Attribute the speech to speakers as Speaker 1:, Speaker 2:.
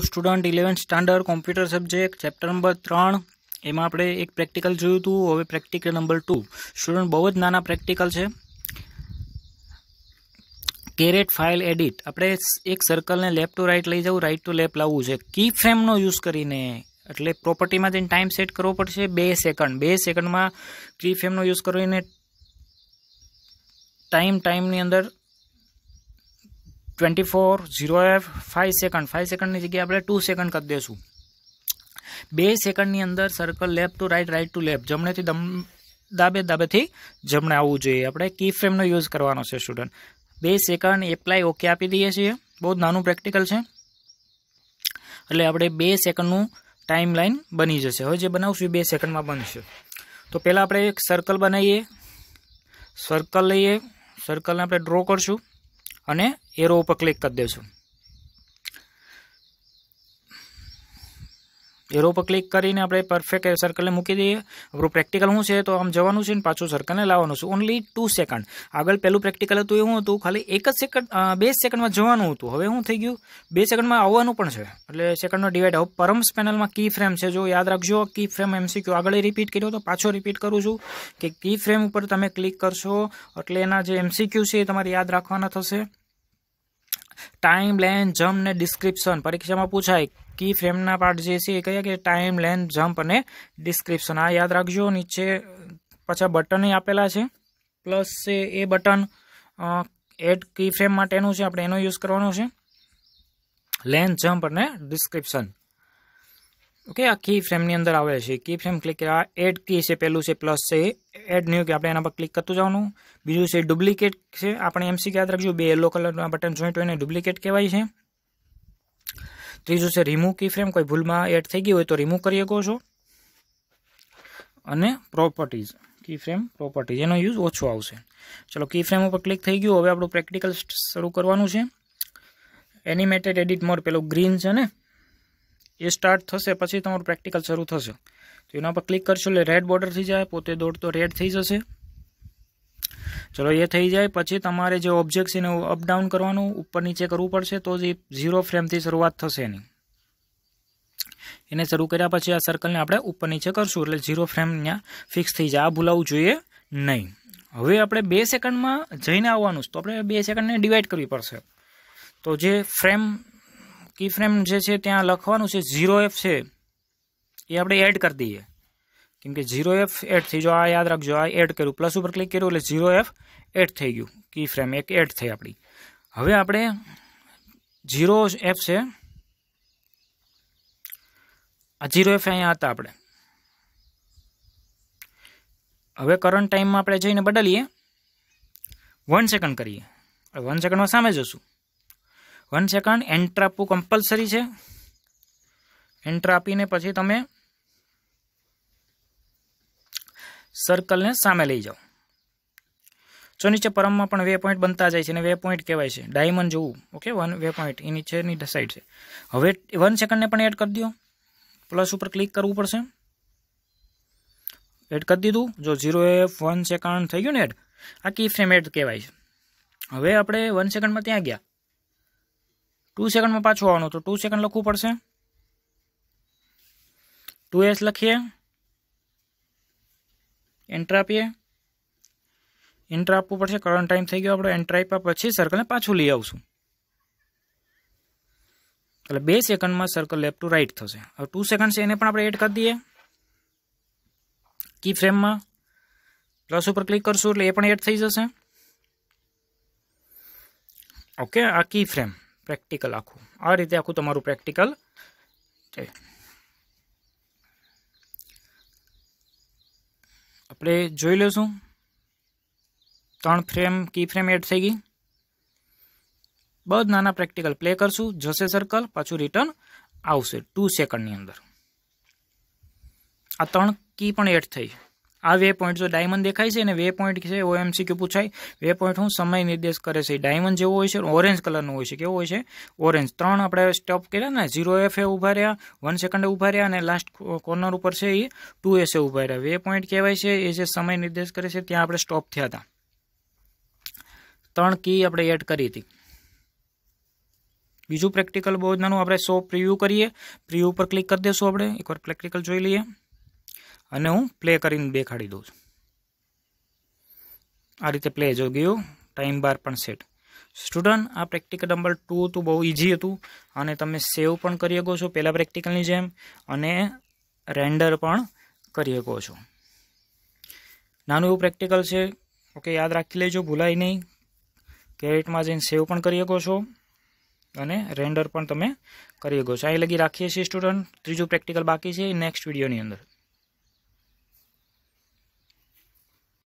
Speaker 1: Student eleventh standard computer subject chapter number ત્રણ. એમાં આપણે એક પ્રેક્ટિકલ જોયું હતું હવે પ્રેક્ટિકલ નંબર ટુ સ્ટુડન્ટ બહુ જ નાના પ્રેક્ટિકલ છે. કેરેટ ફાઇલ એડિટ આપણે એક સર્કલને લેફ્ટ ટુ રાઇટ લઈ જવું રાઇટ ટુ લેફ્ટ લાવવું છે. કી ફ્રેમનો યુઝ કરીને. એટલે પ્રોપર્ટીમાં જઈને ટાઈમ સેટ કરવો પડશે બે સેકન્ડ બે સેકન્ડમાં કી ફ્રેમનો યુઝ કરીને ટાઈમ ટાઈમની અંદર twenty four zero F five second five સેકન્ડની જગ્યાએ આપણે ટુ સેકન્ડ કરી દઈશું. બે સેકન્ડની અંદર circle left to right right to left જમણેથી દમ દાબે દાબેથી જમણે આવવું જોઈએ. આપણે કી ફ્રેમનો યુઝ કરવાનો છે સ્ટુડન્ટ બે સેકન્ડ એપ્લાય ઓકે આપી દઈએ છીએ. બહુ નાનું પ્રેક્ટિકલ છે. એટલે આપણે બે સેકન્ડનું ટાઈમ લાઈન બની જશે. હવે જે બનાવશું એ બે સેકન્ડમાં બનશે. તો પહેલાં આપણે એક સર્કલ બનાવીએ. સર્કલ લઈએ. સર્કલને આપણે ડ્રો કરશું. અને એરો ઉપર ક્લિક કરી દઈશું એરો પર ક્લિક કરીને આપણે પરફેક્ટ સર્કલને મૂકી દઈએ. આપણું પ્રેક્ટિકલ શું છે તો આમ જવાનું છે ને પાછું સર્કલને લાવવાનું છે. ઓનલી ટુ સેકન્ડ આગળ પહેલું પ્રેક્ટિકલ હતું એવું હતું? ખાલી એક જ સેકન્ડ બે સેકન્ડમાં જવાનું હતું. હવે શું થઈ ગયું? બે સેકન્ડમાં આવવાનું પણ છે. એટલે સેકન્ડનો ડિવાઈડ હવે પરમ્સ પેનલમાં કી ફ્રેમ છે. જો યાદ રાખજો કી ફ્રેમ એમસીક્યુ આગળ રિપીટ કર્યો તો પાછો રિપીટ કરું છું કે કી ફ્રેમ ઉપર તમે ક્લિક કરશો એટલે એના જે એમસીક્યુ છે એ તમારે યાદ રાખવાના થશે. ટાઈમ લેન જમ્પ ને ડિસ્ક્રિપ્શન પરીક્ષામાં પૂછાય, કી ફ્રેમના પાર્ટ જે છે એ કયા કે ટાઈમ લેન જમ્પ અને ડિસ્ક્રિપ્શન આ યાદ રાખજો, નીચે પાછા બટન આપેલા છે. પ્લસ છે એ બટન એડ કી ફ્રેમ માટેનું છે, આપણે એનો યુઝ કરવાનો છે. લેન જમ્પ અને ડિસ્ક્રિપ્શન ઓકે આ કી ફ્રેમની અંદર આવે છે. કી ફ્રેમ ક્લિક આ એડ કી છે પહેલું છે પ્લસ છે એડ ન્યૂ કે આપણે એના પર ક્લિક કરતું જવાનું. બીજું છે ડુપ્લિકેટ છે, આપણે એમસી યાદ રાખજો, બે યલો કલરના બટન જોઈન્ટ હોય એને ડુપ્લિકેટ કહેવાય છે. ત્રીજું છે રિમૂવ કી ફ્રેમ કોઈ ભૂલમાં એડ થઈ ગઈ હોય તો રિમૂવ કરી શકો છો. અને પ્રોપર્ટીઝ કી ફ્રેમ પ્રોપર્ટીઝ એનો યુઝ ઓછો આવશે. ચલો કી ફ્રેમ ઉપર ક્લિક થઈ ગયું, હવે આપણું પ્રેક્ટિકલ શરૂ કરવાનું છે. એનિમેટેડ એડિટ મોડ પેલું ગ્રીન છે ને? એ સ્ટાર્ટ થશે, પછી તમારું પ્રેક્ટિકલ શરૂ થશે. તો એના પર ક્લિક કરશો એટલે રેડ બોર્ડર થઈ જાય, પોતે દોડતો રેડ થઈ જશે. ચલો, એ થઈ જાય, પછી તમારે જે ઓબ્જેક્ટ છે એને અપડાઉન કરવાનું, ઉપર નીચે કરવું પડશે, તો જ ઝીરો ફ્રેમથી શરૂઆત થશે એની. એને શરૂ કર્યા પછી આ સર્કલને આપણે ઉપર નીચે કરશું, એટલે ઝીરો ફ્રેમ ત્યાં ફિક્સ થઈ જાય. આ ભૂલાવવું જોઈએ નહીં. હવે આપણે બે સેકન્ડમાં જઈને આવવાનું તો આપણે બે સેકન્ડને ડિવાઈડ કરવી પડશે. તો જે ફ્રેમ કી ફ્રેમ જે છે ત્યાં લખવાનું છે ઝીરો એફ છે. એ આપણે એડ કરી દઈએ. કેમ કે ઝીરો એફ એડ થઈ જો આ યાદ રાખજો, આ એડ કર્યું. પ્લસ ઉપર ક્લિક કર્યું એટલે ઝીરો એફ એડ થઈ ગયું. કી ફ્રેમ એક એડ થઈ આપણી. હવે આપણે ઝીરો એફ છે. આ ઝીરો એફ અહીંયા હતા આપણે. હવે કરંટ ટાઈમમાં આપણે જઈને બદલીએ. વન સેકન્ડ કરીએ. વન સેકન્ડમાં સામે જશું. વન સેકન્ડ એન્ટર આપવું કમ્પલસરી છે. એન્ટર આપીને પછી તમે સર્કલને સામે લઈ જાઓ. જો નીચે પરમમાં પણ વે પોઈન્ટ બનતા જાય છે અને વે પોઈન્ટ કહેવાય છે. ડાયમંડ જોવું. ઓકે વન વે પોઈન્ટ એ નીચેની સાઈડ છે. હવે વન સેકન્ડને પણ એડ કરી દો. પ્લસ ઉપર ક્લિક કરવું પડશે. એડ કરી દીધું. જો ઝીરો એફ વન સેકન્ડ થઈ ગયું ને એડ આ કી ફ્રેમ એડ કહેવાય છે. હવે આપણે વન સેકન્ડમાં ત્યાં ગયા. ટુ સેકન્ડમાં પાછું આવવાનું. તો ટુ સેકન્ડ લખવું પડશે. ટુ એસ લખીએ. એન્ટર આપીએ. એન્ટર આપવું પડશે. કરંટ ટાઈમ થઈ ગયો આપણે. એન્ટર આપ્યા પછી સર્કલને પાછું લઈ આવશું. એટલે બે સેકન્ડમાં સર્કલ લેફ્ટ ટુ રાઈટ થશે. હવે ટુ સેકન્ડ છે, એને પણ આપણે એડ કરી દઈએ. કી ફ્રેમમાં પ્લસ ઉપર ક્લિક કરશું એટલે એ પણ એડ થઈ જશે. ઓકે આ કી ફ્રેમ પ્રેક્ટિકલ આખું. આ રીતે આખું તમારું પ્રેક્ટિકલ છે. આપણે જોઈ લઈશું. ત્રણ ફ્રેમ, કી ફ્રેમ એડ થઈ ગઈ. બહુ નાના પ્રેક્ટિકલ પ્લે કરશું. જશે સર્કલ પાછું રિટર્ન આવશે. ટુ સેકન્ડની અંદર. આ ત્રણ કી પણ એડ થઈ. આ વે પોઈન્ટ જો ડાયમંડ દેખાય છે અને વે પોઈન્ટ છે ઓ એમસીક્યુ પૂછાય. વે પોઈન્ટ હું સમય નિર્દેશ કરે છે. ડાયમંડ જેવો હોય છે ઓરેન્જ કલરનો હોય છે. કેવો હોય છે? ઓરેન્જ ત્રણ આપણે સ્ટોપ કર્યા ને ઝીરો એફ એ ઊભા રહ્યા વન સેકન્ડે ઊભા રહ્યા અને લાસ્ટ કોર્નર ઉપર છે એ ટુ એસે ઊભા રહ્યા. વે પોઈન્ટ કહેવાય છે, એ જે સમય નિર્દેશ કરે છે, ત્યાં આપણે સ્ટોપ થયા હતા. ત્રણ કી આપણે એડ કરી હતી. બીજું પ્રેક્ટિકલ બહુ જ નાનું. આપણે સો પ્રિવ્યૂ કરીએ. પ્રિવ્યૂ પર ક્લિક કરી દઈશું આપણે. એકવાર પ્રેક્ટિકલ જોઈ લઈએ. અને હું પ્લે કરીને દેખાડી દઉં છું. આ રીતે પ્લે જો ગયું ટાઈમ બાર પણ સેટ સ્ટુડન્ટ આ પ્રેક્ટિકલ નંબર ટુ હતું, બહુ ઇઝી હતું. અને તમે સેવ પણ કરી શકો છો પહેલાં પ્રેક્ટિકલની જેમ અને રેન્ડર પણ કરી શકો છો. નાનું એવું પ્રેક્ટિકલ છે. ઓકે યાદ રાખી લેજો, ભૂલાય નહીં. કેરેટમાં જઈને સેવ પણ કરી શકો છો. અને રેન્ડર પણ તમે કરી શકો છો. અહીં લગી રાખીએ છીએ સ્ટુડન્ટ ત્રીજું પ્રેક્ટિકલ બાકી છે. નેક્સ્ટ વિડીયોની અંદર.